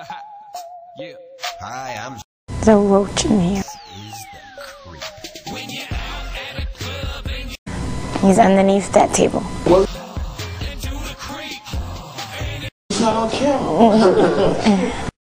yeah. Hi, I'm the roach in here. is the creep. He's underneath that table. Well, It's not on camera.